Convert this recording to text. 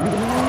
Yeah.